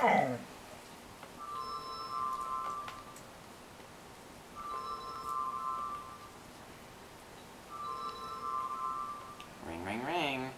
Ring, ring, ring. Ring, ring,